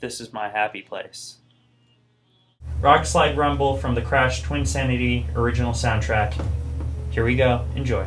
This is my happy place. Rockslide Rumble from the Crash Twinsanity original soundtrack. Here we go. Enjoy.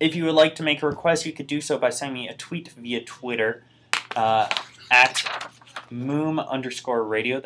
If you would like to make a request, you could do so by sending me a tweet via Twitter uh, at moom underscore radio.